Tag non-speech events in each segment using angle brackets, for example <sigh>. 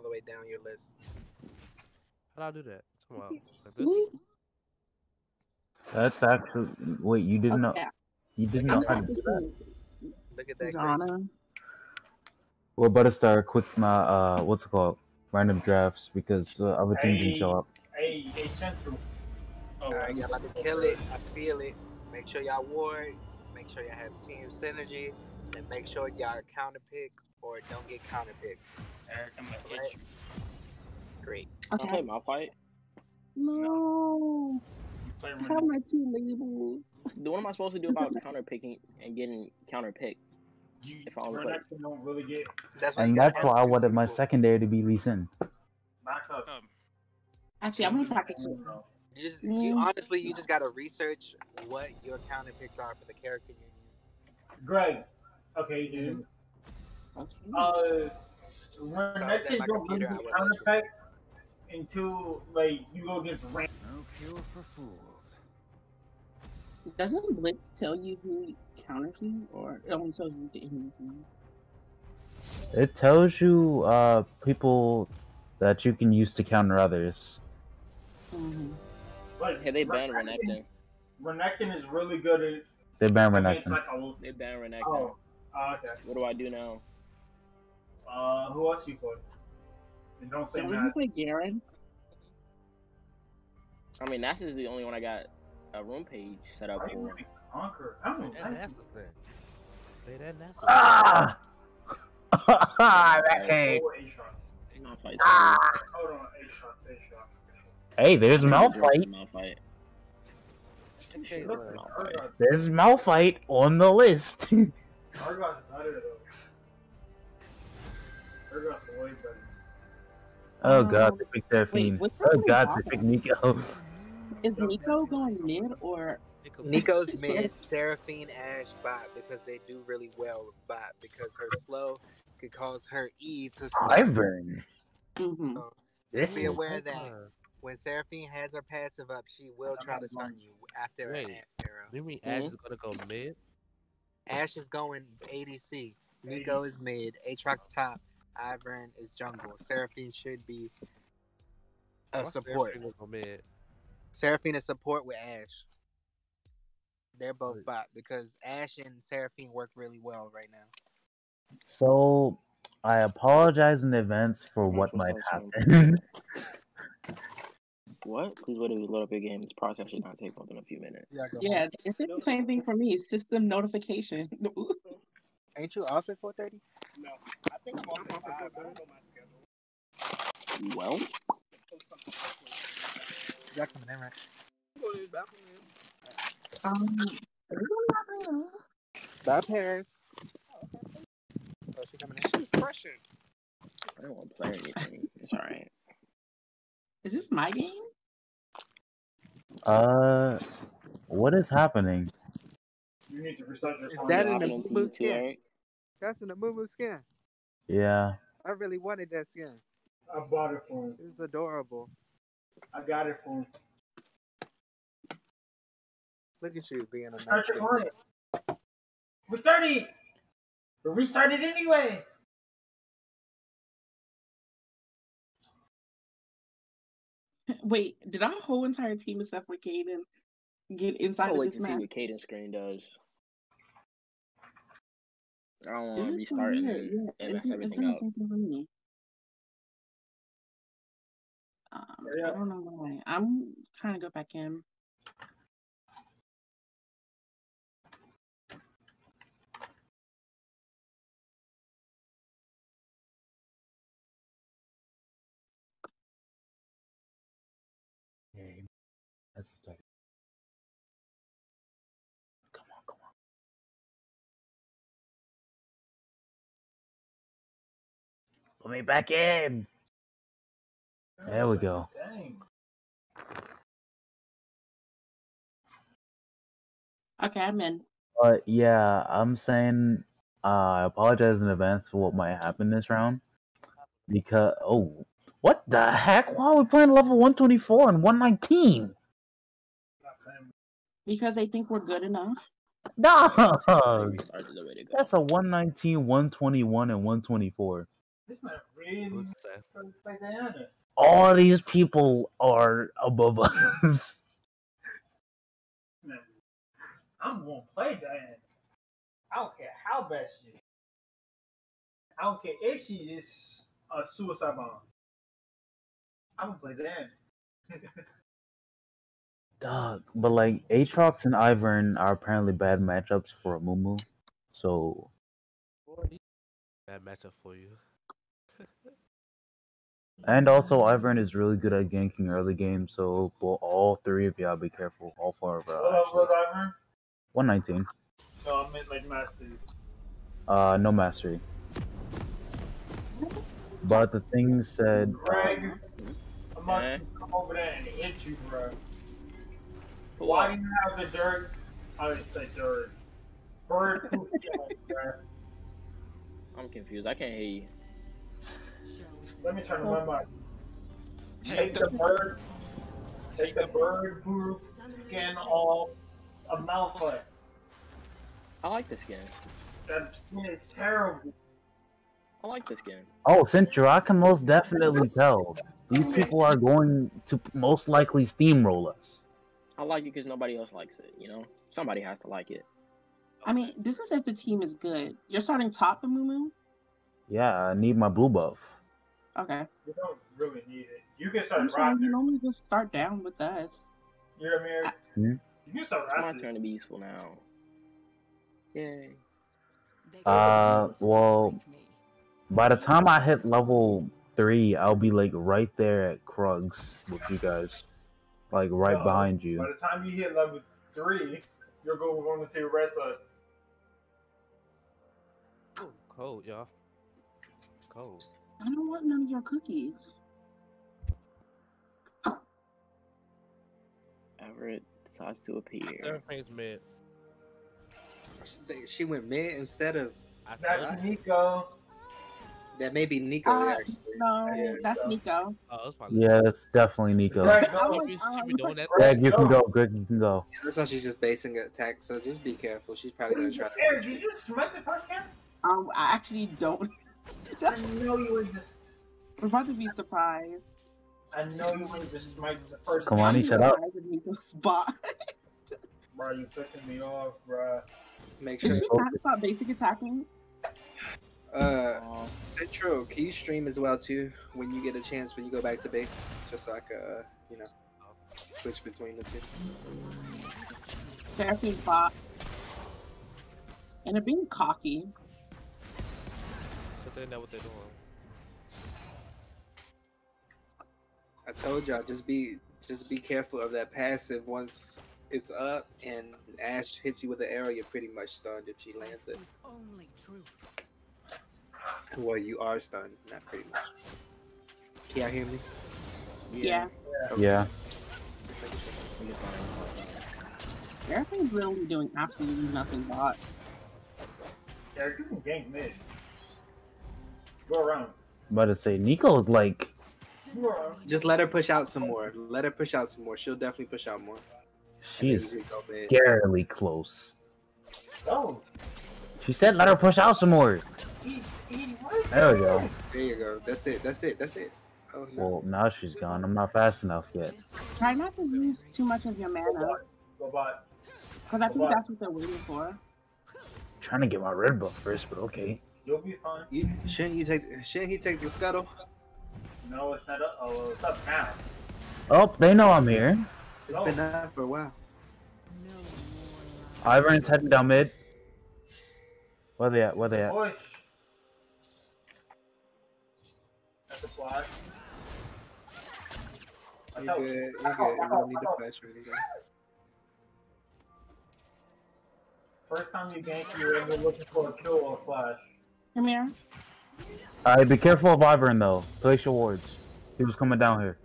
all the way down your list. How do I do that? Come. <laughs> Like this? That's actually wait. You didn't know. You didn't I'm know how to do that. practicing Look at that. Grace. Zana. We're about to start quick my uh what's it called random drafts because uh, other team didn't show up. Hey, hey, Central. Oh, All right, y'all about to kill it. I feel it. Make sure y'all ward. Make sure y'all have team synergy, and make sure y'all counter pick or don't get counter picked. Eric, I'm gonna hit you. Great. Okay. Okay. Uh-huh. my fight. No. You play I Renee. have my two labels. What am I supposed to do about counter picking and getting counter picked? You, if I only play- don't really get That's And that's why I wanted my secondary to be Lee Sin. back up. Um, actually, I'm gonna practice it. You just, you honestly, you just gotta research what your counter picks are for the character you're using. Greg. Okay, you did. Okay. Uh, If I was at Renekton my don't really computer, I counter let you. until like you go against Ram. No cure for fools. Doesn't Blitz tell you who counters you, or it only tells you the enemy team? It tells you uh people that you can use to counter others. Mm-hmm. But Hey, they banned Renekton. Renekton is really good at. They ban against, Renekton. like a. They banned Renekton. Oh, oh, okay. What do I do now? Uh, who else you play? And don't say Don't Matt. you play Garen? I mean, that's is the only one I got a rune page set up Why you for. really conquer? I don't know. that's the thing. Say that and that's <laughs> Ah! that Hold came. on, Aatrox. Malphite. Ah! Hold on, Aatrox, Aatrox. Hey, there's Malphite. My fight. Okay, Look, look. Argot, There's Malphite on the list. <laughs> oh god, they picked Seraphine. what's Oh god, now? they picked Neeko. <laughs> <laughs> Is Neeko going mid or Neeko's mid, Seraphine, Ashe, bot because they do really well with bot because her slow could cause her E to slow. Ivern. mm-hmm. So This be aware of that when Seraphine has her passive up, she will try to stun you after Wait. an arrow. you mean Ashe Mhm. is gonna go mid? Ashe is going ADC. Neeko is mid. Aatrox top. Ivern is jungle. Seraphine should be a Why support. Seraphine gonna go mid? Seraphine is support with Ashe. They're both Right. bot because Ashe and Seraphine work really well right now. So I apologize in advance for what might happen. <laughs> What? Please wait to load up your game. This process should not take more than a few minutes. Yeah, yeah it's the same thing for me. System notification. <laughs> Ain't you off at 4:30? No, I think I'm off at five. I don't know my schedule. Well, Y'all coming in right? um, Bye, Paris. Oh, she coming in. She's crushing. I don't want to play anything. It's alright. is this my game? uh, what is happening? You need to restart your Is phone. that in the Happening blue skin? That's in the Moo Moo skin. Yeah, I really wanted that skin. I bought it for him. It's adorable. I got it for him. Look at you being a nice Start your kid. phone. Restart it. But we started anyway. <laughs> Wait, did our whole entire team except for Caden get inside I'll of wait this to see match? what Caden screen does. I don't want This to is so restart and, weird. Yeah, and it's, mess it's everything doing up. the same thing for me. Um, Yeah. I don't know why. I'm trying to go back in. Hey, let's start. Come Put me back in. There we go. Okay, I'm in. But yeah, I'm saying uh, I apologize in advance for what might happen this round. Because oh, what the heck? Why are we playing level 124 and 119? Because they think we're good enough. No, Restart is the way to go. that's a 119, 121, and 124. This man really Who's to say? trying to play Diana. All these people are above us. Man, I'm gonna play Diana. I don't care how bad she is. I don't care if she is a suicide bomb. I'm gonna play Diana. <laughs> Dog, but like Aatrox and Ivern are apparently bad matchups for Amumu. So Bad matchup for you. And also Ivern is really good at ganking early game, so well, all three of y'all be careful. All four of What y'all up, was actually. One nineteen. No, I meant like master. Uh no mastery. But the thing said Greg, I'm about Eh? to come over there and hit you, bro. Why do you have the dirt? I didn't say dirt. Bird proof feeling, bro. I'm confused. I can't hear you. Let me turn my mic. Take the bird. Take the bird proof skin off of Malfoy. I like this game. That skin is terrible. I like this game. Oh, Central, I can most definitely tell. These people are going to most likely steamroll us. I like it because nobody else likes it. You know, somebody has to like it. I mean, this is if the team is good. You're starting top in Mumu? Yeah, I need my blue buff. Okay. You don't really need it. You can I'm start sorry, you Raptor. normally just start down with us. You know what I Hmm? You can start It's my turn to be useful now. Yay. Uh, well, by the time I hit level three, I'll be like right there at Krugs with you guys, like right No, behind you. By the time you hit level three, you're going going to your rest of Ooh, cold, y'all. Cold. I don't want none of your cookies. Everett decides to appear. Seven frames mid. She went mid instead of I That's told- Neeko. that. May be Neeko. Uh, actually. no, that's Neeko. Oh, that's my Yeah, it's definitely Neeko. Greg, go. She she be doing that. Greg, you can go. Greg, you can go. That's why she's just basing an attack. So just be careful. She's probably gonna try. to- Eric, did you just smite the first game? Um, I actually don't. I know you would just. We're about to be surprised. I know you would just smite the first Come game. on, I'm he shut up. surprised at Neeko's bot. Bro, you pissing me off, bro. Make Did sure. she not stop basic attacking? Uh, Aw. Central, can you stream as well too when you get a chance when you go back to base, just so I can, uh, you know, switch between the two. Seraphine's bot. And they're being cocky. So they know what they're doing. I told y'all just be just be careful of that passive once it's up and Ashe hits you with the arrow, you're pretty much stunned if she lands it. Well, you are stunned, not pretty much. Can y'all hear me? Yeah. Yeah. We get fine. Seraphine's literally doing absolutely nothing bot. Eric, you can gank mid. Go around. I'm about to say Neeko's like Just let her push out some more. Let her push out some more. She'll definitely push out more. And then she's you can scarily close. Go. She said let her push out some more. He's eating right There we go. There you go. That's it. That's it. That's it. Oh no. Well, now she's gone. I'm not fast enough yet. Try not to use too much of your mana, because I think that's what they're waiting for. trying to get my red buff first, but okay. You'll be fine. You, shouldn't you take? Shouldn't he take the scuttle? No, it's not up. Oh, it's up now. Oh, they know I'm here. It's No. been up for a while. Ivern's heading down mid. Where they at? Where they at? Push. That's a flash. You thought- good? You good? You don't need the flash or anything. First time you gank, you're either looking for a kill or a flash. Come here. Alright, be careful of Ivern though. Place your wards. He was coming down here.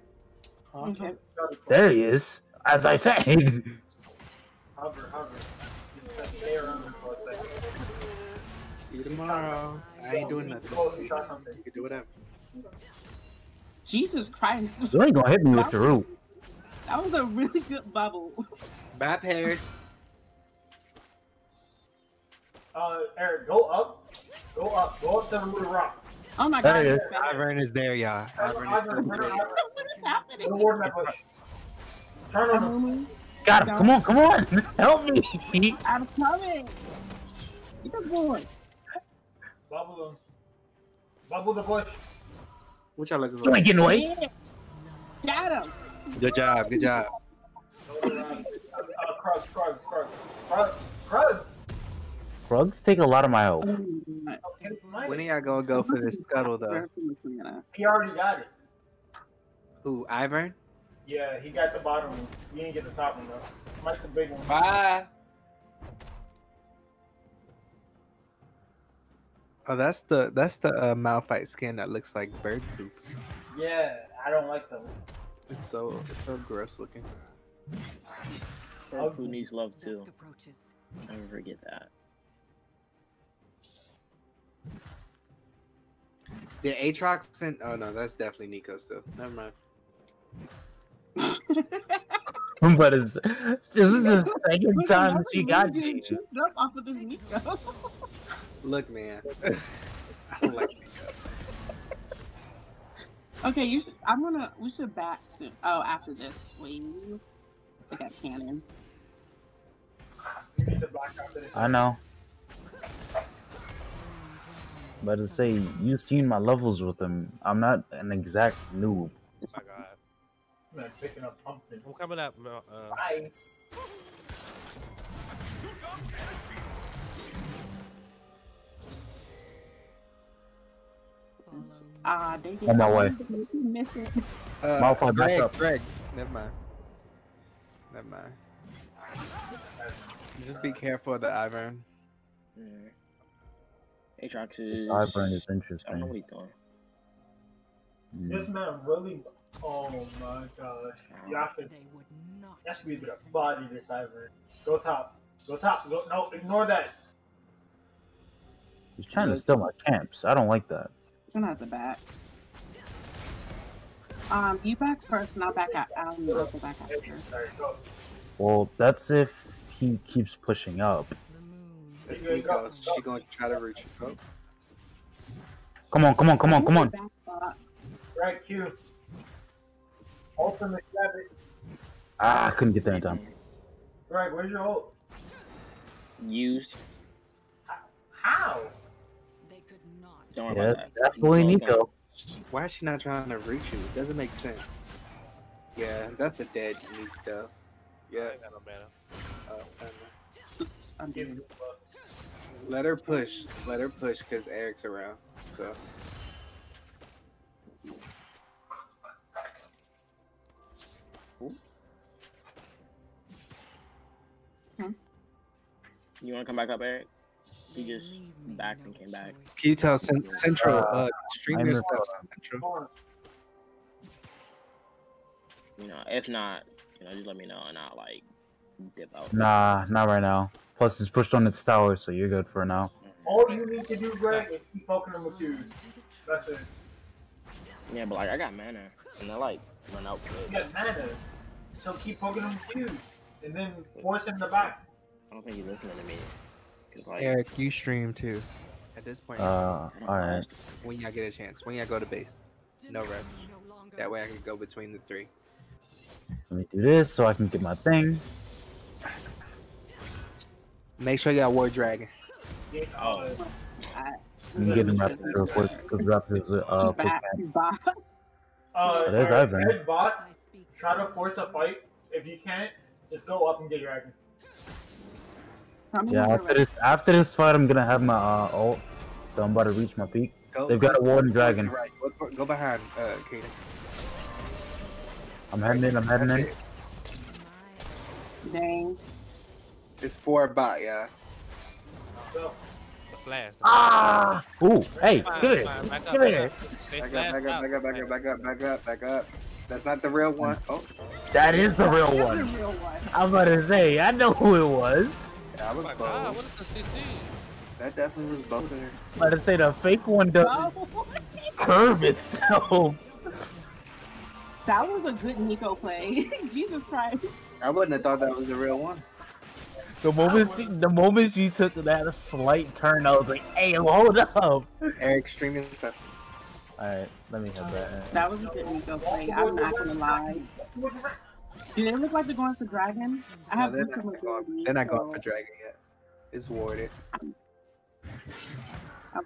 Okay. There he is. As I said. <laughs> Hover, hover. Stay around for a second. See you tomorrow. I ain't doing nothing. Go, you try something. You can do whatever. Jesus Christ. you ain't gonna hit me with That the root. That was a really good bubble. <laughs> Bye, Paris. Uh, Eric, go up. Go up. Go up to the root of rock. Oh my There god. he is. Ivern is there, y'all. Ivern Ivern, still Ivern, there. Ivern. <laughs> What is happening? Go warden that bush. Turn on him. Amumu, Got him. Come on, come on. <laughs> Help me. I'm coming. Get this boy. Bubble him. Bubble the bush. What y'all looking You ain't getting away. Yes. Got him. Good job, good job. Go around. Uh, Krugs, Krugs, Krugs. Krugs, Krugs. Krugs take a lot of my health. Oh my hit him right. When are y'all gonna go for this scuttle though? Very too much mana. He already got it. Who, Ivern? Yeah, he got the bottom one. He didn't get the top one though. Mike the big one. Bye. Oh, that's the that's the uh, Malphite skin that looks like bird poop. Yeah, I don't like them. It's so it's so gross looking. Bird food needs love too. Never forget that. The Aatrox and oh no, that's definitely Neeko still. Never mind. <laughs> But it's, this is the second time that she got you. Tripped up off of this Neeko. <laughs> Look, man. <laughs> I don't like Neeko. okay, you should. I'm gonna. We should back soon. Oh, after this, wait. I got cannon. You need to back after this. I know. But to say, you've seen my levels with him. I'm not an exact noob. Oh my god. Man, picking up pumpkins. I'm coming up. no, Uh, Bye. Ah, they On my way. Miss it. Uh, Malphite, back Greg, up. Greg. Never mind. Never mind. Just be careful of the Ivern. Mm. Aatrox is. Ivern is I don't know what interesting. he's doing. Mm. This man really. Oh my gosh. Y'all should, They would not. y'all should be able to body this Ivory. Go top. Go top. Go, no, ignore that. He's trying to steal my camps. I don't like that. I'm not the back. Um, you back first, and I'll back out. I'll go back after. Sorry, go. Well, that's if he keeps pushing up. The moon. That's You gotta Neeko. go. She gonna try to reach you. Oh, Come on, come on, come on, come on. Right, Q. Ultimate seven. Ah, I couldn't get there in time. Greg, where's your ult? Used. How? They could not. Don't worry Yeah, about that. definitely He's Neeko. Why is she not trying to reach you? It doesn't make sense. Yeah, that's a dead Neeko. yeah. I Yeah. got no mana. Uh, Sandra. Oops, I'm Give doing you a buck. Let her push. Let her push because Eric's around. So You want to come back up, Eric? He just leave me backed no and came back. can you tell Cent- Central uh, Uh, stream your in- stuff Central? You know, if not, you know, just let me know and I'll like dip out. Nah, not right now. Plus, it's pushed on its tower, so you're good for now. All you need to do, Greg, is keep poking them with Qs. That's it. Yeah, but like I got mana and I like run out You quick. got mana. So keep poking them with Qs. And then force him to back. I don't think he's listening to me. Like Eric, you stream too. At this point, Uh, I don't all know. right. when y'all get a chance, when y'all go to base, no rep. That way I can go between the three. Let me do this so I can get my thing. Make sure y'all war dragon. Yeah, Oh. uh, I'm getting Raptors real quick because Raptors uh, He's push back. back. Uh, Oh, there's alright, Ivern. head bot, try to force a fight. If you can't, just go up and get dragon. Yeah, after this after this fight, I'm gonna have my uh, ult, so I'm about to reach my peak. Go, They've got a go- warden dragon. Right. Go, go behind, uh, Kaden. I'm heading in. I'm heading in. Dang. It's four bot, yeah. The flash. the Ah! Ooh, hey, flash. come here, Fine, back up, back up. Back up, back up, back up, back up, back up, back up, back up. That's not the real one. Oh, That is the real That's the one. real one. I'm about to say, I know who it was. yeah, I Oh was my god, what is the CC? That definitely was bold there. I'm about to say the fake one doesn't Oh, curve itself. that was a good Neeko play. <laughs> Jesus Christ. I wouldn't have thought that was the real one. The moment she, the moment she took that slight turn, I was like, "Hey, hold up!" Eric streaming stuff. Alright, let me head that. That was a good Neeko play. I'm not gonna lie. Do they look like they're going for dragon? I No, have they're boots not of going, mobility, they're not going for dragon yet. It's warded. I'm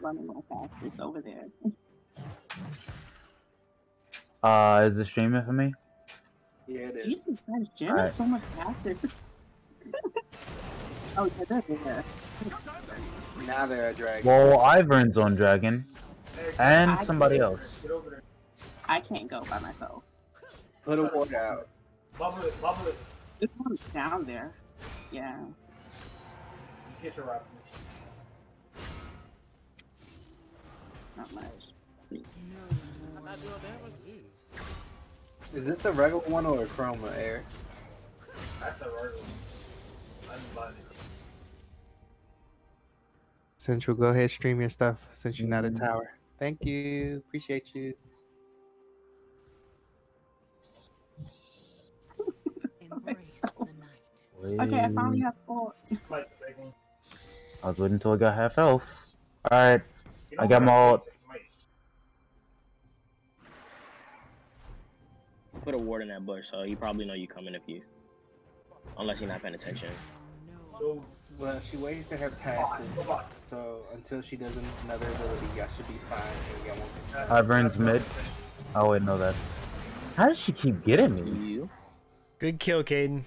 running real fast. It's over there. Uh, is it streaming for me? Yeah, it is. Jesus Christ, Jen Alright. is so much faster. <laughs> oh, yeah, they're there. Now they're a dragon. Well, Ivern's on dragon, and I- somebody else. Get over there. I can't go by myself. Put a ward out. Bubble it, bubble it. This one's down there. Yeah. Just get your rock. Not much. I'm not doing damage. Jeez. Is this the regular one or a chroma, Eric? That's the regular one. I'm buying it. Central, go ahead, stream your stuff since you're not a Mhm. tower. Thank you. Appreciate you. Embrace the night. <laughs> Okay, I finally have four. Like the big one. I was waiting until I got half health. Alright, You I got have my ult. fix this mic. Put a ward in that bush, so he probably know you coming if you, unless you're not paying attention. Go. Well, she waits to have passive, so until she does another ability, y'all should be fine. And y'all won't get Ivern's mid. Oh wait, no, that's. How does she keep getting me? You? Good kill, Caden.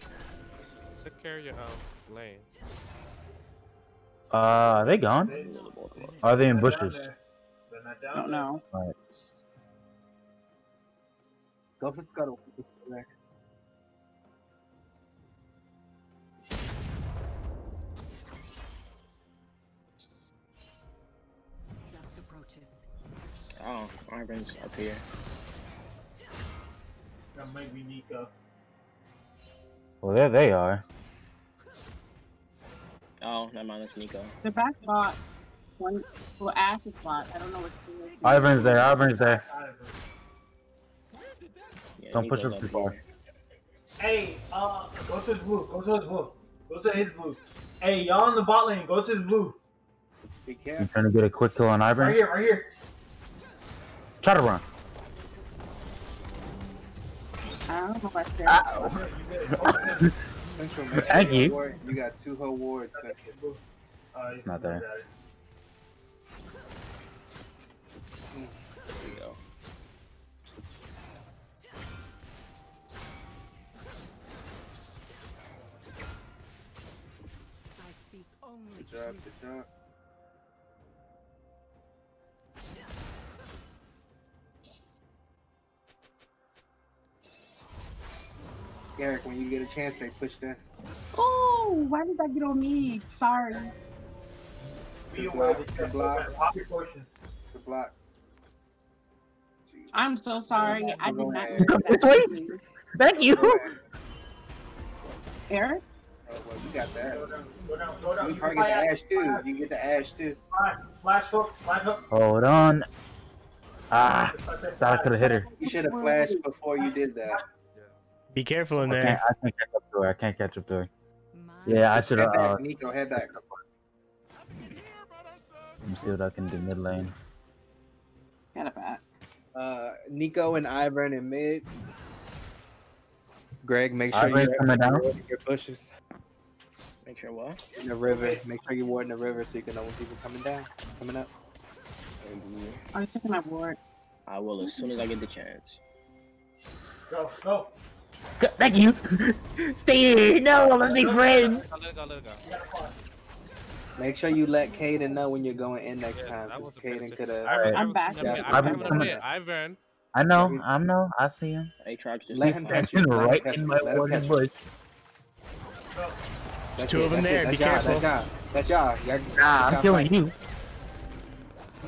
Take care of your own lane. Uh, are they gone? Are they in bushes? there. They're not down Don't there. know. Go for scuttle. Oh, Ivern's up here. That might be Neeko. Well, there they are. Oh, never mind, that's Neeko. The back bot. One. Well, Ashe is bot. I don't know what's she is. Ivern's there. Ivern's there. Ivern. Yeah, Don't push Neeko's up too far. Hey, uh, go to his blue. Go to his blue. Go to his blue. Hey, y'all in the bot lane. Go to his blue. Be careful. I'm trying to get a quick kill on Ivern. Right here, right here. Try to run. I don't know what I said. Ow. You get it. Go to his- Thank you. ward- You got two whole wards. that's Central. his blue. Uh, It's not there. There you go. I speak only Good job. Good job. Eric, when you get a chance, they push that. Oh, why did that get on me? Sorry. Be The aware block, that the block. pop your portions. The block. Jeez. I'm so sorry. I did not Go mean ahead. Thank you. Eric? Oh, well, you got that. Go down, go down, go down. You You can can get the fly ash too. You can get the ash too. Flash, flash hook, flash hook. Hold on. Ah, I thought I could have hit her. You should have flashed before you did that. Be careful in I can't, there. I can't catch up to her. I can't catch up to her. Yeah, I should have. Uh, back, Neeko. Head back. let me see what I can do mid lane. Got it back. Uh, Neeko and Ivern in mid. Greg, make sure Ivern's you're coming down. your bushes Make sure what? in the river. Make sure you're warding the river so you can know when people coming down, coming up. I'm taking my ward. I will as soon as I get the chance. Go, go. Thank you. <laughs> Stay here. No, let's be friends. Let go, go. You gotta fly. Make sure you let Caden know when you're going in next Yeah, time, I because wasn't paying Caden could have. Ivern, I'm back. Ivern, Yeah, Ivern, Ivern's Ivern, coming. Ivern. I know. I know. I see him. Aatrox just Let him catch <laughs> you. Right in my Let him warning catch you. bush. That's two it, of them there, be careful. That's y'all. That's y'all. Y'all- Ah, y'all I'm killing fight. you.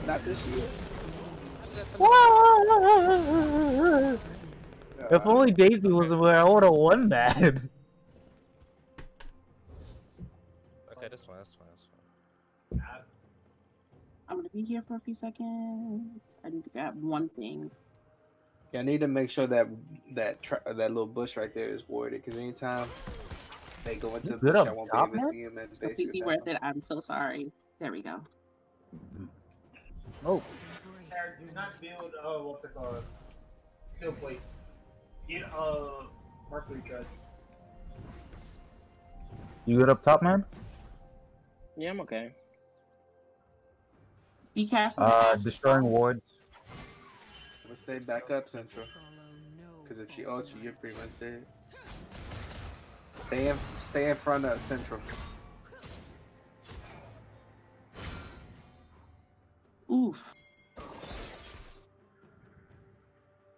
Not this year. If only Daisy was where I would have won that. <laughs> Okay, that's fine, that's fine, that's fine. I'm gonna be here for a few seconds. I need to grab one thing. Yeah, I need to make sure that that tra- that little bush right there is warded, because anytime they go into the bush, I won't top, be able to see him at It's the base. completely worth it. I'm so sorry. There we go. Oh, do not build uh what's it called? Steel plates. Get uh Mercury Tread. You good up top, man? Yeah, I'm okay. Be careful. Uh, destroying wards. Let's stay back up, Central. Because if she ults you, you're pretty much dead. Stay in, stay in front of Central. Oof.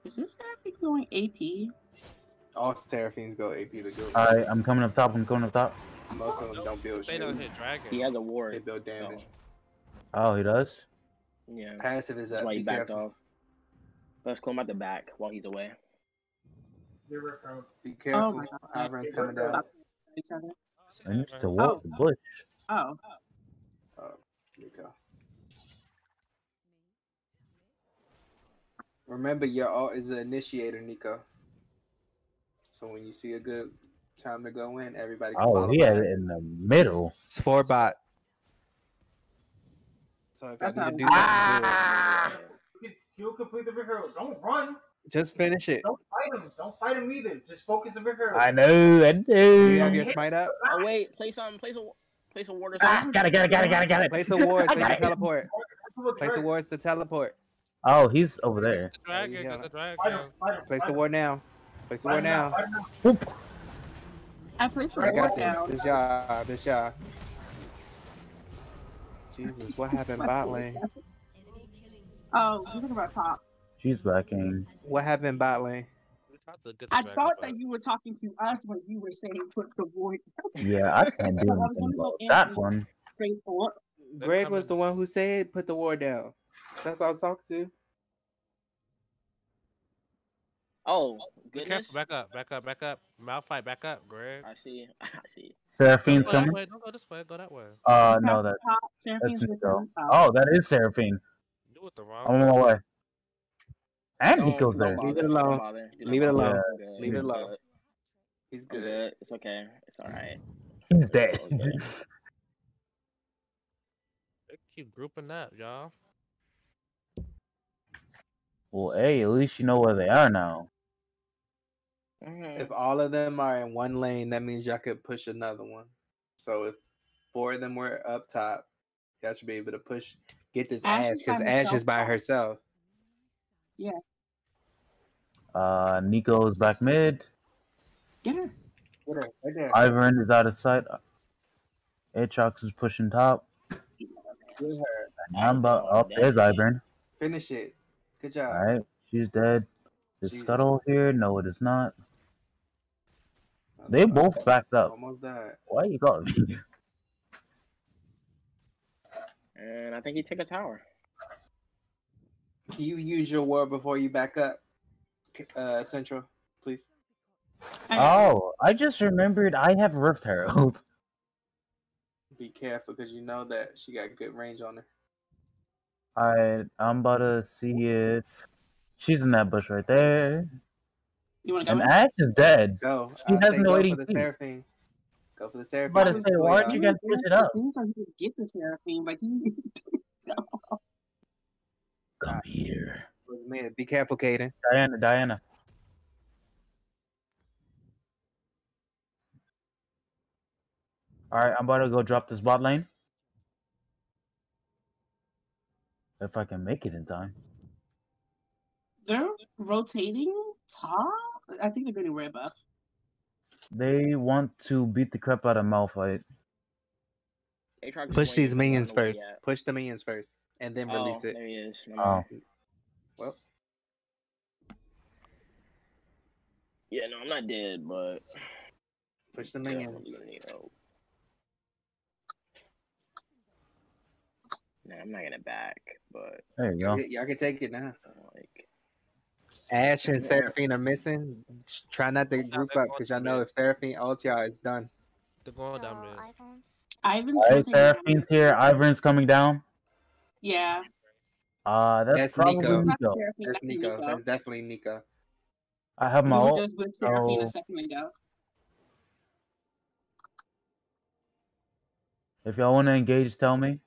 Is this Seraphine going AP? All Seraphines go AP to go. Alright, I'm coming up top. I'm coming up top. Most of them don't build shit. They don't hit dragon. He has a ward. They build damage. Oh, he does. Yeah. Passive is That's up. why Be he backed careful. off. Let's call him at the back while he's away. Get rid of Be Oh careful. my god. Coming down. Stop each other. I need to oh, walk oh. the bush. Oh. Oh, Neeko. Remember, your alt is an initiator, Neeko. So when you see a good time to go in, everybody can Oh, follow he had it in the middle. It's four bot. So if That's I how need to we- do something, do He's- He'll complete the big hurdle. Don't run. just finish it. Don't fight him. Don't fight him either. Just focus the big hurdle. I know, I You have know. your smite up. Oh wait, place some, place a, place a ward or Ah, got it, got it, got it, got it, got it. Place a ward I so you got can it. teleport. Place a Eric, ward to teleport. Oh, he's over there. The dragon, you get go. the dragon. Fight him. Place fight a him. ward now. Place the Fight ward now. Fight him now. Whoop. I placed I my got ward this. down. This y'all. This y'all. Jesus, what happened <laughs> bot lane? Oh, you're talking about top. She's backing. What happened bot lane? We tried to get the I thought that you were talking to us when you were saying put the ward Yeah, I <laughs> can't do anything about that one. Greg was the one who said put the ward down. That's what I was talking to. Oh Be goodness. careful, back up, back up, back up. Malphite, back up, Greg. I see. <laughs> I see. Seraphine's Don't go that coming. way, don't go this way, go that way. Uh, no, that that's Seraphine's Neeko. Oh, that is Seraphine. Do it the wrong I'm on my way. And Don't- Neeko's don't there. bother, Leave it alone. bother, do not Leave it alone. I'm Leave it alone. He's good. good. It's okay. It's all right. He's dead. <laughs> They keep grouping up, y'all. well, hey, at least you know where they are now. Mhm. If all of them are in one lane, that means y'all could push another one. So if four of them were up top, y'all should be able to push, get this Ashe Ashe because by Ashe is by herself. Yeah. Uh, Neeko's back mid. Get her. Right there. Ivern is out of sight. Aatrox is pushing top. And I'm about. Oh, there's Ivern. Finish it. Good job. All right, she's dead. The Jesus. scuttle here? No, it is not. They both backed up. Almost died. Why you got? And I think he took a tower. Can you use your word before you back up, uh, Central, please? oh, I just remembered I have Rift Herald. <laughs> Be careful because you know that she got good range on her. Alright, I'm about to see if she's in that bush right there. You want to go? in? Ashe is dead. Go. She I has say no go ADC. for the Seraphine. Go for the Seraphine. about to say, why aren't y'all. guys push it up? Seems like he could get the Seraphine, but he. <laughs> Come here. Where's mid? Be careful, Kaden. Diana, Diana. Alright, I'm about to go drop this bot lane. If I can make it in time. They're rotating top. I think they're getting red buff. They want to beat the crap out of Malphite. Aatrox is Push these minions the first. yet. Push the minions first, and then oh, release oh, it. There he is. Never Oh. Well, Yeah, no, I'm not dead, but push the definitely minions. gonna need help. Nah, I'm not gonna back, but There you go. Y'all can take it now. like Ashe and Seraphine are missing. Just Try not to group up because going y'all know if Seraphine ult y'all, it's done. They're going down mid. iPhones. Ivern's Alright, Seraphine's here. Ivern's coming down. Yeah. Uh, that's, That's probably Neeko. Neeko. That's that's Neeko. Neeko. That's definitely Neeko. I have You my were ult. just with Seraphine a so- second ago. If y'all want to engage, tell me.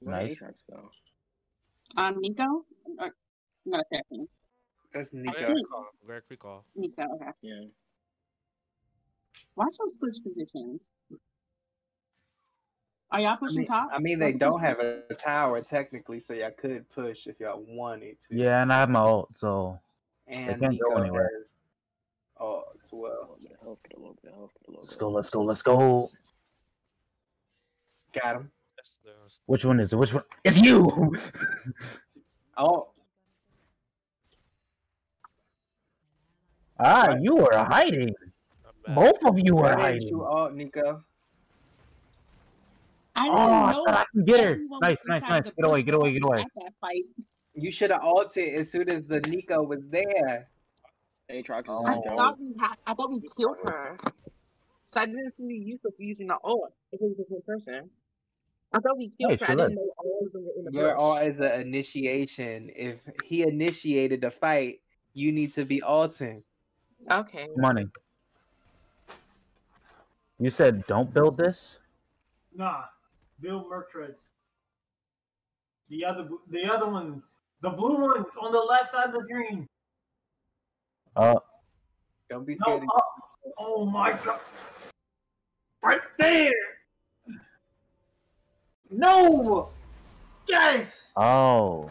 Nice. Aatrox go? Um, Neeko? Or, not assassin. That's Neeko. Very quick recall. Neeko, okay. Yeah. Watch those switch positions. Are y'all I pushing mean, top? I mean, they don't have a tower technically, so y'all could push if y'all wanted to. Yeah, and I have my ult, so and can't go anywhere. has oh as well. little bit of health, get a little bit of health, get a little let's go, let's go, let's go. Got him. That's Which one is it? Which one? It's you. <laughs> Oh, ah, you were hiding. Both of you were hiding. you alt, Neeko? I didn't Oh, I know thought I can get her. Nice, nice, nice. Get away, get away, get away. at that fight. You should have alted as soon as the Neeko was there. Aatrox is Oh. I in the jungle. thought we had. I thought we killed her. So I didn't see the use of using the ult. If it was the same person. I thought we killed Hey, her. I Shalette. didn't know all of them were in the You're all as an initiation. If he initiated the fight, you need to be alting. Okay. Money. You said don't build this. Nah, Build Merc Treads. The other, the other ones, the blue ones on the left side of the screen. Uh, Don't be No, scared. oh my god, right there. No. Yes. oh,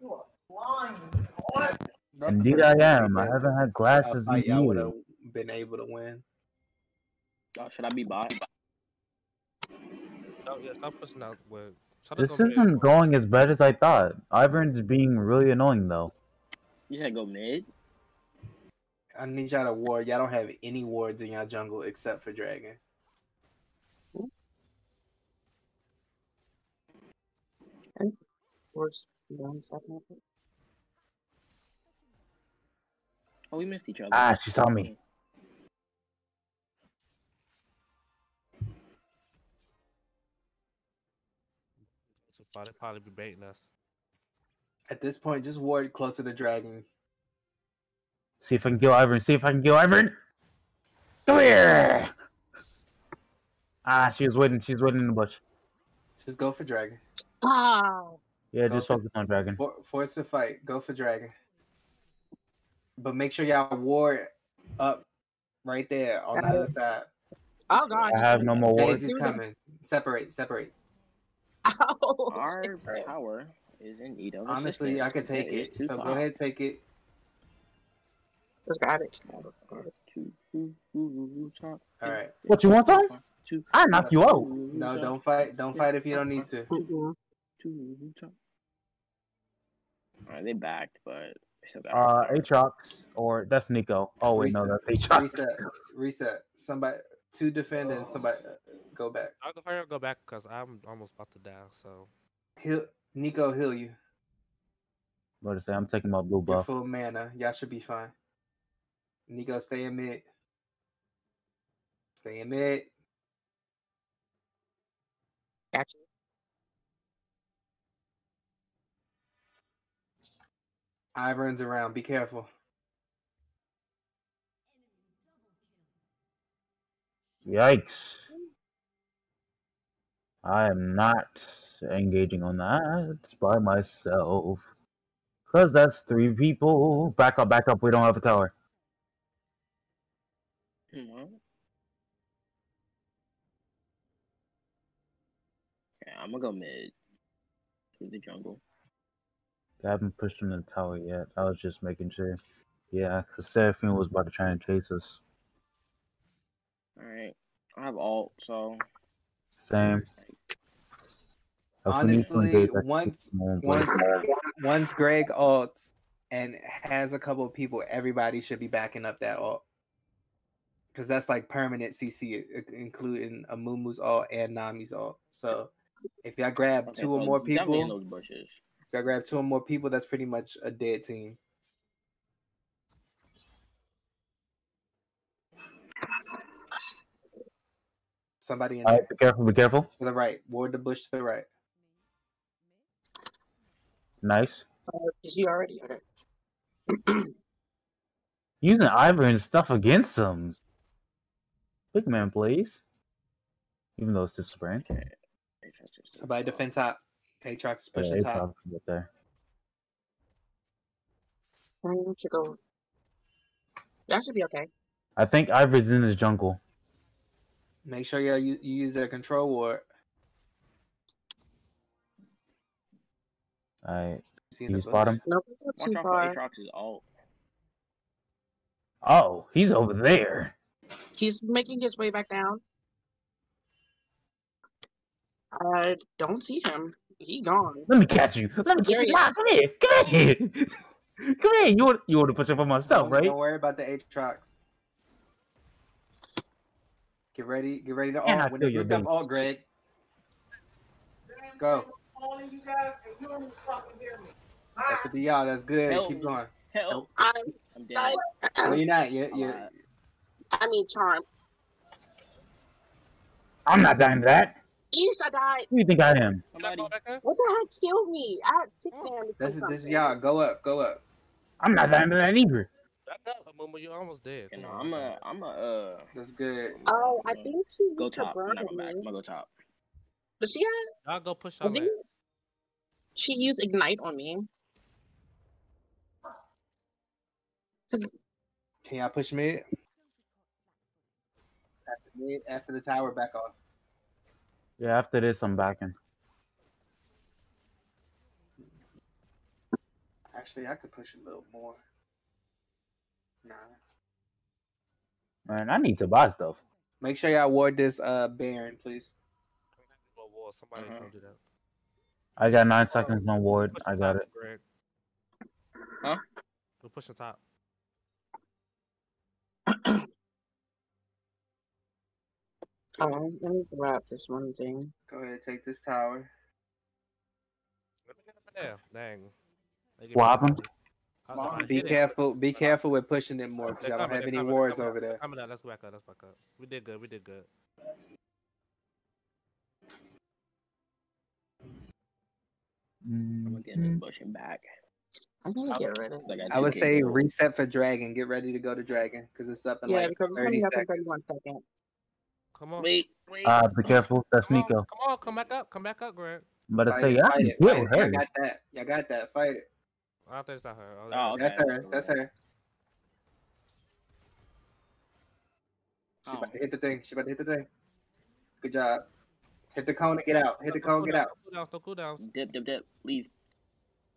You are blind. What? Indeed I am. I haven't had glasses in fight y'all would have years. been able to win. Oh, should I be bot? Stop, yeah, stop pushing out. With, stop This going isn't going as bad as I thought. Ivern's being really annoying though. You said go mid? I need y'all to ward. Y'all don't have any wards in y'all jungle except for Dragon. Worse. One second. Oh, we missed each other. Ah, she saw me. So far, they probably be baiting us. At this point, just ward closer to the Dragon. See if I can kill Ivern. See if I can kill Ivern. Come here. Ah, she was waiting. She's waiting in the bush. Just go for Dragon. Oh. Yeah, just Okay. focus on Dragon. For, force the fight. Go for Dragon. But make sure y'all ward up right there on the other side. Oh god. I have no more wards. Daisy's coming. Separate, separate. Ow. Our <laughs> tower is in need of Honestly, I assistance. could take it. too So go ahead, take it. Just got it. All right. What you want some? I knock you out. No, don't fight. Don't fight if you don't need to. Mhm. Alright, they backed, but they still got Uh, power. Aatrox or that's Neeko. Oh wait, no, Reset. that's Aatrox. Reset. Reset. Somebody two defend and somebody uh, go back. I'll go, I'll go back because I'm almost about to die. So Heal Neeko heal you. What to say? I'm taking my blue You're buff. full mana. Y'all should be fine. Neeko, stay in mid. Stay in mid. Gotcha. Ivern's around. Be careful. Yikes! Mm. I am not engaging on that by myself. Cause that's three people. Back up, back up. We don't have a tower. Mhm. Okay, I'm gonna go mid. Through the jungle. I haven't pushed him in the tower yet. I was just making sure. Yeah, because Seraphine was about to try and chase us. Alright. I have alt, so Same. If we need to Honestly, engage, once put someone in once once Greg alts and has a couple of people, everybody should be backing up that alt. Cause that's like permanent CC, including Amumu's alt and Nami's all. So if y'all grab okay, two so or more people, those if y'all grab two or more people, that's pretty much a dead team. Somebody in All there. be careful, be careful. To the right. Ward the bush to the right. Nice. Uh, is he already? Okay. <clears throat> Using Ivor and stuff against him. Big man, please. even though it's just sprint. Somebody defend top. Aatrox is Yeah, top. Aatrox is up there. Mm, should go. That should be okay. I think Ivern's in the jungle. Make sure you, you you use their control ward. Alright. See in You the spot bush. him? Nope, not Watch too out for far. Aatrox's ult. Oh, he's over there. He's making his way back down. I don't see him. He gone. Let me catch you. Let me catch you. Nah, come here. Come here. <laughs> come here. You want you want to push up on my stuff, Don't, right? don't worry about the Aatrox. Get ready. Get ready to And I alt. When feel they your pick up bait. alt, Greg. Go. Calling you guys, and you don't even fucking hear me. That should be y'all. That's good. Help Keep me. going. Help! I'm I'm dead. No, you're not. You're, you're, alive. I mean, Charm. I'm not dying to that. Isha died. Who do you think I am? Somebody. What the heck killed me? I had six man. to this kill is this y'all. Go up. Go up. I'm not dying to that either. Back up, Momo. You're almost dead. You know, I'm a, I'm a, uh, That's good. Oh, I think she go used her top. I'm burn not going back. on I'm gonna go top. But she had. Y'all go push I on think that. she used ignite on me. Can y'all push mid? After mid, after the tower, back off. Yeah, after this, I'm backing. Actually, I could push a little more. Nah. Man, I need to buy stuff. Make sure y'all ward this uh Baron, please. Whoa, whoa, Somebody Uh-huh. don't. I got nine seconds on ward. I got top, it. Greg. Huh? Go push the top. <clears throat> Oh, let me grab this one thing. Go ahead, take this tower. Let me get up there. Dang. They give What happened? nobody. I- I Be careful. Be careful with pushing it more because They're y'all don't have any wards over they're there. Coming out. Let's back up. Let's back up. We did good. We did good. Mm-hmm. I'm gonna get in this back. I'm gonna get rid of I I would say gold. reset for dragon. Get ready to go to dragon because it's up in Yeah, like because it's 30 coming up in seconds. 31 seconds. Come on. Wait, wait. Uh, be careful. That's Come on, Neeko. come on, come back up, come back up, Greg. I'm about to Fight say, it, yeah, I can kill her. Y'all got that. Y'all got that. Fight it. I don't think it's not her. Oh, Oh, okay. That's her. That's her. She Oh. about to hit the thing. She about to hit the thing. Good job. Hit the cone and get out. Hit the cone, get out. Cool down, so cool down. Dip, dip, dip. Leave.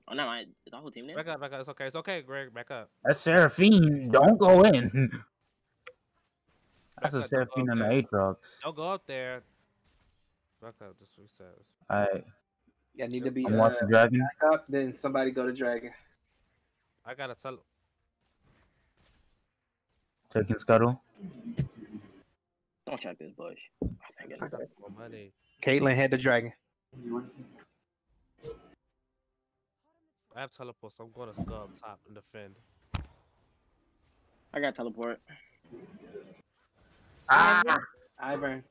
Oh, no, I, is the whole team there? Back up, back up. It's okay. It's okay, Greg. Back up. That's Seraphine. Don't go in. <laughs> That's a Back up, don't go Seraphine up and there. an Aatrox. Don't go up there. Back up. Just reset. Alright, Y'all need to be I'm uh, watching Dragon. back up. Then somebody go to dragon. I gotta tell. Taking Scuttle. Don't check this bush. I think it's Okay. More money. Caitlyn head to dragon. I have teleport, so I'm going to go up top and defend. I got teleport. Ah! Ivern.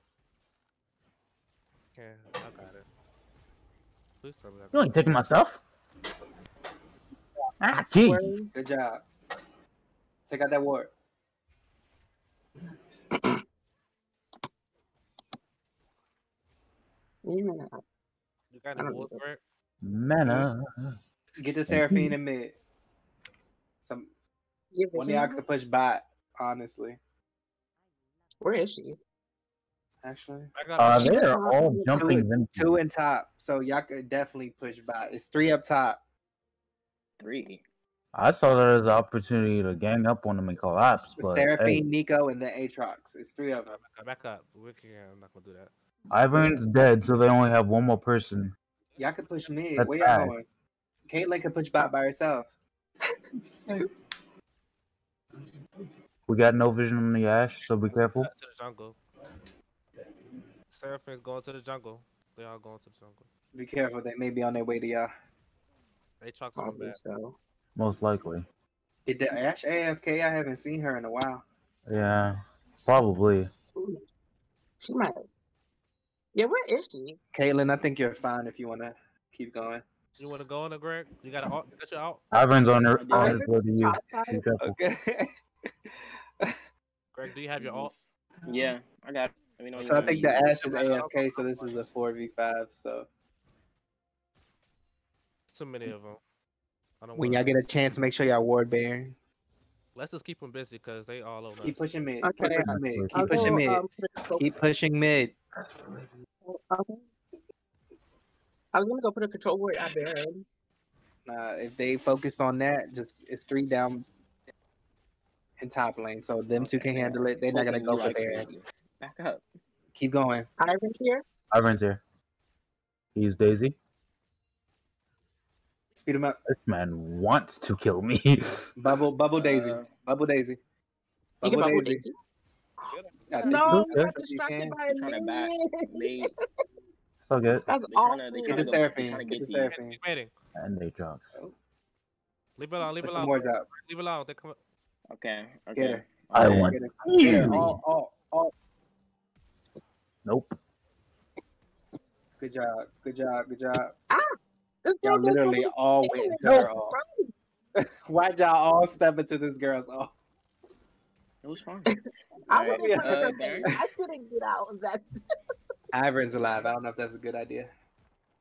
Okay, I got it. Please tell me that. You ain't taking my stuff? Ah, gee. Where- Good job. Take out that ward. Yeah. You got I any don't wood, need it. Mana. Get the Seraphine in mid. Some one of to y'all me. could push bot, honestly. Where is she? Actually. Uh, they are all jumping Two, Vinci. two in top. So y'all could definitely push bot. It's three up top. Three. I saw that as an opportunity to gang up on them and collapse, With but Seraphine, hey, Neeko, and the Aatrox. It's three of them. Back up, back up. We can, I'm not gonna do that. Ivern's dead, so they only have one more person. Y'all could push mid. That's Where y'all bad. going? Caitlyn could push bot by herself. <laughs> We got no vision on the Ashe, so be careful. Back to the jungle. Seraphine's going to the jungle. They all going to the jungle. Be careful. They may be on their way to y'all. They trucks come Probably back. so. Most likely. Did the Ashe AFK? I haven't seen her in a while. Yeah, probably. She might. Yeah, where is she? Caitlyn, I think you're fine if you want to keep going. You want to go on the Greg? You got to get you out. Ivern's on, her, on his way to you. Top side? Be careful. Okay. <laughs> Greg, do you have your alt? Yeah, I got Let me know. So I think the Ashe is AFK, so this is a four v five. So Too many of them. I don't when y'all get a chance, make sure y'all ward Baron. Let's just keep them busy because they all over. Keep pushing mid. Okay. Keep pushing mid. Keep pushing go, mid. um, for the control- Keep pushing mid. Okay. I was gonna go put a control ward at Baron. Uh, if they focus on that, just it's three down in top lane, so them two can handle it. They're not gonna go you for like Baron. crazy. Back up. Keep going. Ivern here. Ivern's here. He's Daisy. Speed him up. This man wants to kill me. <laughs> Bubble, bubble Daisy. Uh, Bubble Daisy. You can Bubble bubble Daisy. Daisy. I No, you I got distracted by a back. so good. That's They awful. tryna- they Get the go- Seraphine. Get get the to. Seraphine. He's waiting. And they drugs. Leave it out. Leave Put it some out. wards out. Leave it out. They come. Okay. Okay. I Get her, want get her. Get her. All, all, all. Nope. Good job. Good job. Good job. This Y'all literally something all went ignorant. into her all. <laughs> Why'd y'all all step into this girl's all? It was fine. <laughs> I Alright, was in front of uh, her Baron? face. I couldn't get out of that. Ivern's alive. I don't know if that's a good idea.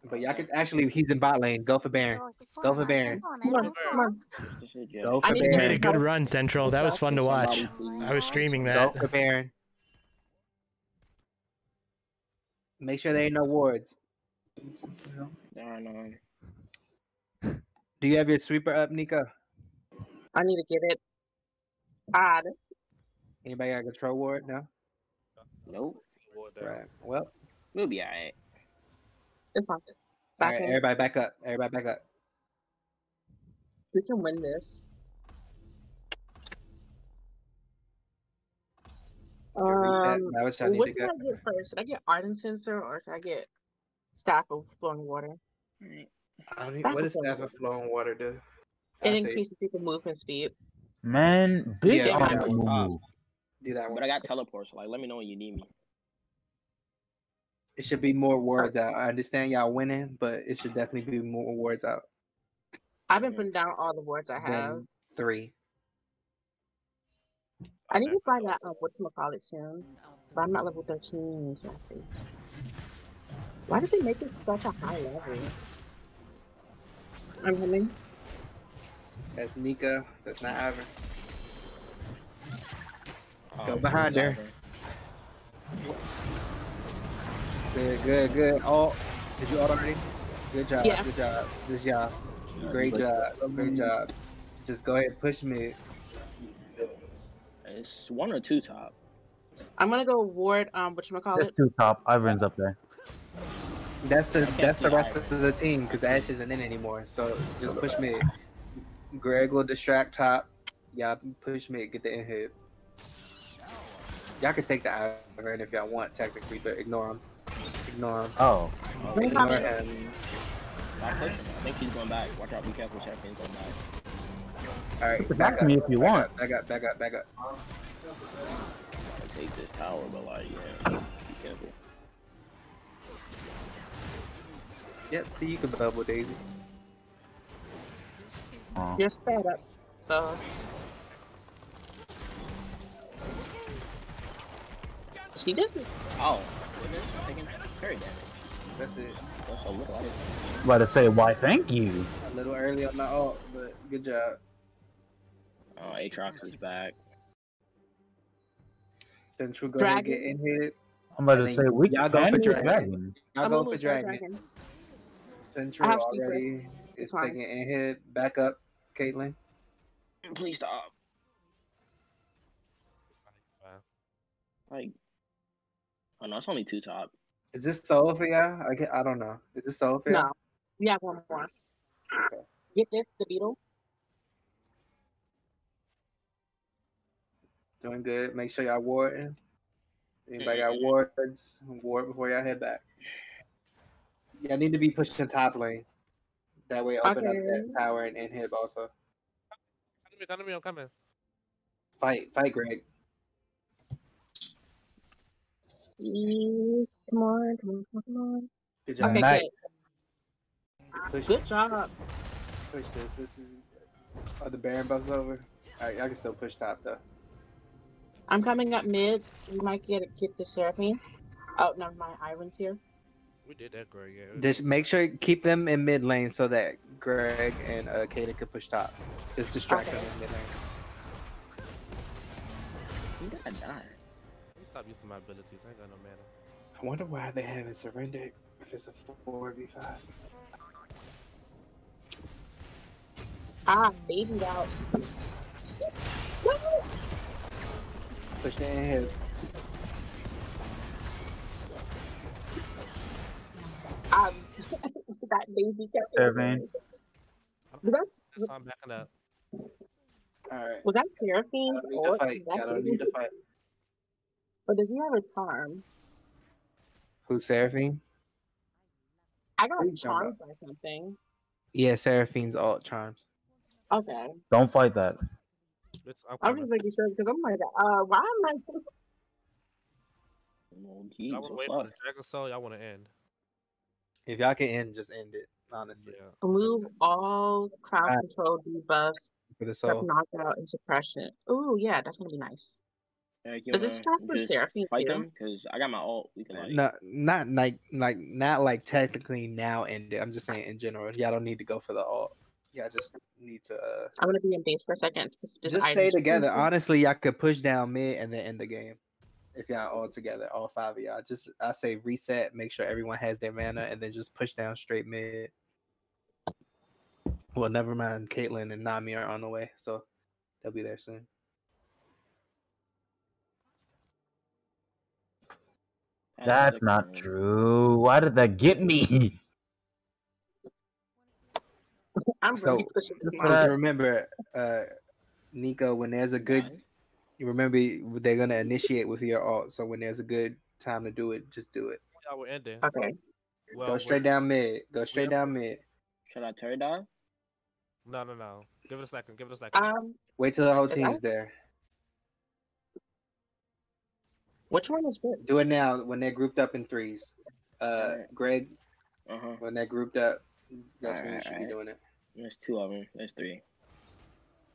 But y'all could actually, he's in bot lane. Go for Baron. Go for Baron. Come on, come on. This is just- Go for need to You made a good run, Central. That was fun to watch. I was streaming that. Go that. for Baron. Make sure there ain't no wards. There are none. Do you have your sweeper up, Neeko? I need to get it. Odd. Anybody got a control ward? No? Nope. Right. Well, We'll be alright. It's fine. all Back right, everybody back up. Everybody back up. We can win this. Get a reset. Um, That was y'all what to should. I get first? Should I get Ardent Censer or should I get Staff of Flowing Water? Alright. I don't need, Back what does a staff of flowing water do? It I see. increases people movement speed. Man, big Yeah, on yeah, that yeah. Moo. Do that But. I got teleport, so like, let me know when you need me. It should be more words out. I understand y'all winning, but it should definitely be more words out I've been putting down all the words I have. than three. I need to find that um, whatchamacallit soon. But I'm not level 13, so I think. Why did they make this such a high level? I'm coming. That's Neeko. That's not Ivern. Go Um, behind her. Whatever. Good, good, good. Oh, did you all already? Good job. Yeah. Good job. Good job. Great job. Great job. Just go ahead and push me. It's one or two top. I'm gonna go ward um Just whatchamacallit. two top. Ivern's up there. That's the that's the rest Ivern. of the team because Ashe isn't in anymore. So just push me. <laughs> Greg will distract top. Y'all push me. Get the in hit. Y'all can take the Ivern if y'all want technically, but ignore him. Ignore him. Oh. Bring Ignore him. him. I think he's going back. Watch out. Be careful. Seraphine going back. All right, Attack back me if you back want. Up, back up. Back up. Back up. I take this tower, but like, yeah, be careful. Yep. See, you can bubble Daisy. oh. You're sped up. So she just Oh, taking parry damage. That's it. That's a little. I didn't- About to say, why, thank you. A little early on my ult, but good job. Oh, Aatrox is back. Central go ahead and Dragon. get in hit. I'm about to say, we y'all go for dragon. dragon. Y'all I'm go almost for at dragon. Central I already is It's fine. taking in hit. Back up, Caitlyn. Please stop. Uh, like, oh no, it's only two top. Is this solo for y'all? I get, I don't know. Is this solo for y'all? no. We have one more. Get this, the beetle. Doing good. Make sure y'all ward. Anybody got Mhm. wards? Ward before y'all head back. Y'all need to be pushing top lane. That way, open up that tower and inhib also. Enemy, enemy, I'm coming. Fight, fight, Greg. Come on, come on, come on. Good job. Okay, Nice. great. Push, Good job. push this. This is. Are the Baron buffs over? Alright, y'all can still push top though. I'm coming up mid. We might get to get the Seraphine. Oh, never mind. Ivern's here. We did that, Greg. Yeah. Just make sure keep them in mid lane so that Greg and uh, Kaden can push top. Just distract them Okay. in mid lane. You gotta die. Let me stop using my abilities. I ain't got no mana. I wonder why they haven't surrendered if it's a four v five. Ah, babied out. Push the in Um, <laughs> that Daisy kept. Seraphine. Was that That's I'm backing up. All right. was that Seraphine Y'all don't need or to fight. was that don't need to fight. Or does he have a charm? Who's Seraphine? I got What are you talking charmed by something. Yeah, Seraphine's alt charms. Okay, Don't fight that. It's, I'm I'm just making sure because I'm like, uh, why am I? Oh, geez, I was what waiting for the Dragon Soul. Y'all want to end? If y'all can end, just end it. Honestly, Yeah. Remove all crowd control debuffs, for the except soul. knockout and suppression. Ooh, yeah, that's gonna be nice. Eric, you Does this wanna count for just Seraphine fight too? them? Cause I got my ult. We can like. No, not like like not like technically now end it. I'm just saying in general. Y'all don't need to go for the alt. Y'all just need to uh, I'm gonna be in base for a second. This, this just stay together. crucial. Honestly, y'all could push down mid and then end the game. If y'all all together, all five of y'all, just I say reset, make sure everyone has their mana, and then just push down straight mid. Well, never mind. Caitlyn and Nami are on the way, so they'll be there soon. That's not um, true. Why did that get me? <laughs> I'm So, really pushing this Just mouse. Remember, uh, Neeko, when there's a good, you remember they're gonna initiate with your alt. So when there's a good time to do it, just do it. Y'all were ending. Okay. Well, Go straight down mid. Go straight down mid. Should I turn down? No, no, no. Give it a second. Give it a second. Um, Wait till the whole team's that- there. Which one is good? Do it now when they're grouped up in threes. Uh, Alright. Greg, Uh huh. when they're grouped up, that's when you Alright, should be doing it. There's two of them. There's three.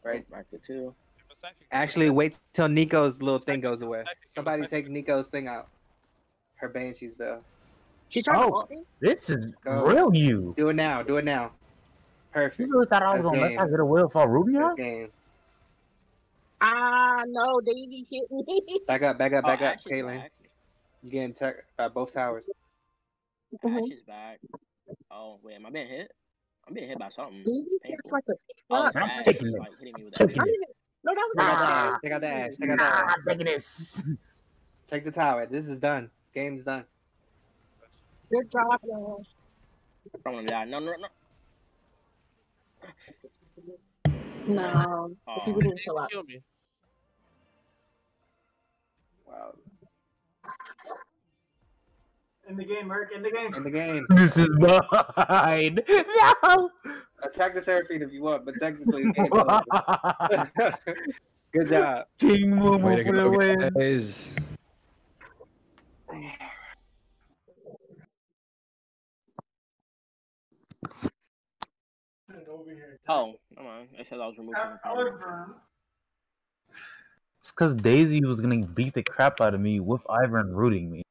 Right. Back to two. Give it a second, give it a Actually, wait till Neeko's little Give it a thing goes give it a away. second, give it a Somebody take Neeko's thing out. Her Banshee's Veil. She's trying to Oh. ult me? This is Go. real you. Do it now. Do it now. You really thought I was That's gonna game. let that get away without rooting This game. Ah, no, Daisy hit me. <laughs> Back up. Back up. Oh, Back up, Ashe is Caitlyn. You getting tech by both towers. Mhm. Ashe is back. Oh wait, am I being hit? I'm being hit by something. Daisy Painful. like a Oh, I'm Ashe. taking It's it. like hitting me with Taking that. I didn't No, that was Take out the Ashe. Take out the Ashe. Take out the Nah, Ashe. I'm taking this. Take the tower. This is done. Game's done. Good job, y'all. I'm. No, no, no. No, the Aw. people didn't show up. Kill me. Wow. In the game, Merc. In the game. In the game. <laughs> This is mine. <laughs> No. Attack the Seraphine if you want, but technically, it's <laughs> game. Good job. King Momo Way to for the go, win. guys. Over here. Oh, never mind. I said I was removed from I, the I party. would burn. It's because Daisy was gonna beat the crap out of me with Ivern rooting me.